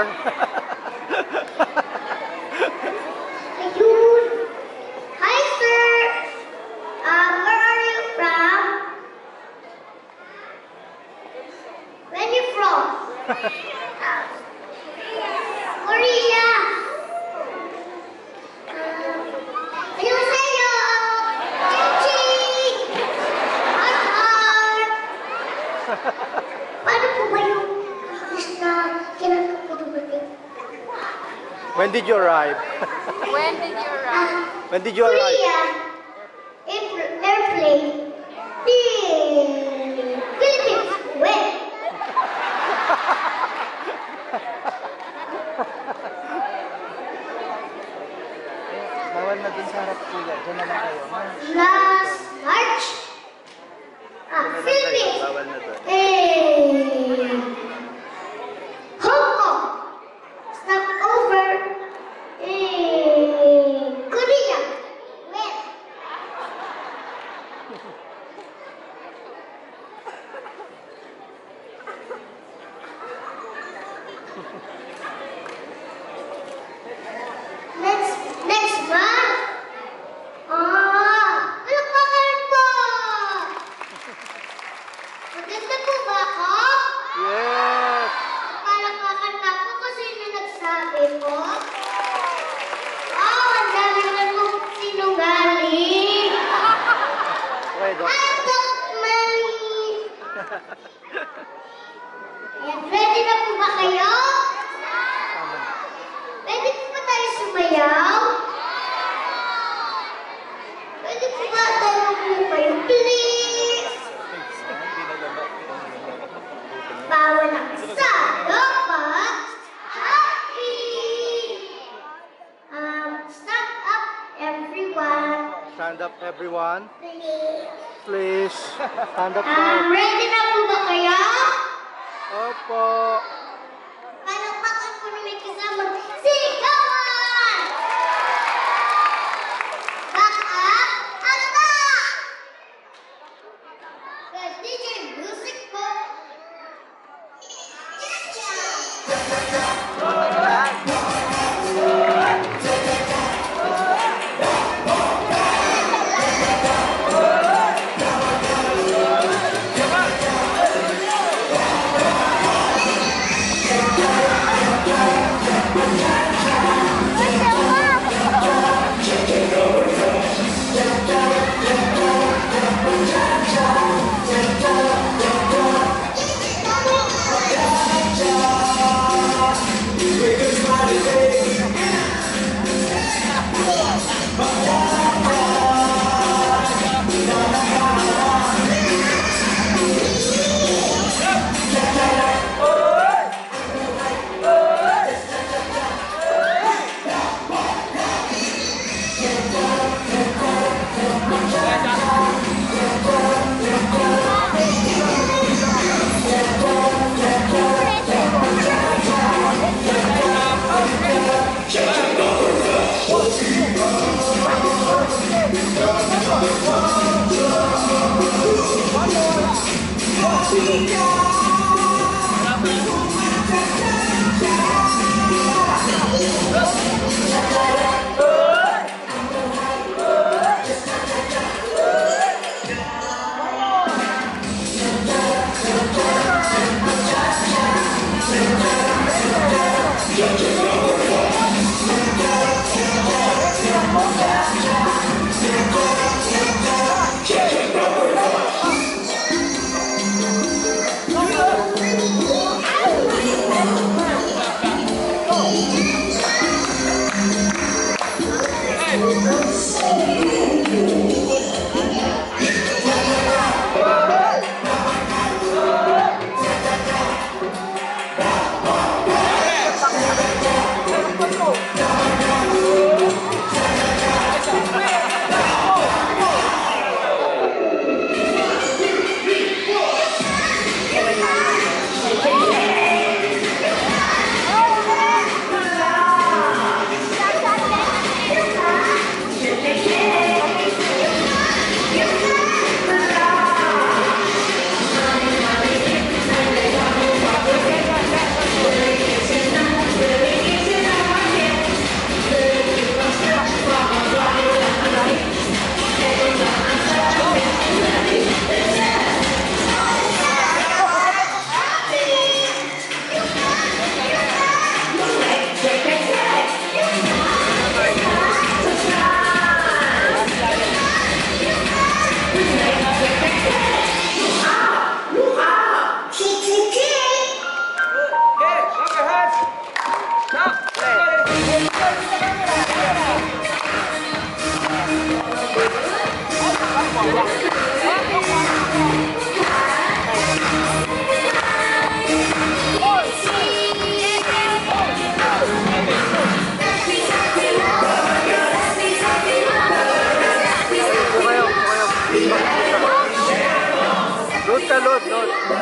sir. Ayun. Hi, sir. Um, where are you from? Where you from? Uh, Korea. Um, 안녕하세요. 찡찡. Heart, heart. Paano po ba yung list na kinakapagod When did you arrive? When did you arrive? When did you arrive? Korea. Air- Airplane. The Philippines. When? Bawal na dun sa harap kuya. Diyan na lang kayo. Last March. Ah, Diyan na lang kayo. Philippines. Bawal na dun. Eh, everyone. Please. Please. Stand up Um, now. ready na po ba kayo? Opo. Yeah. Los, los.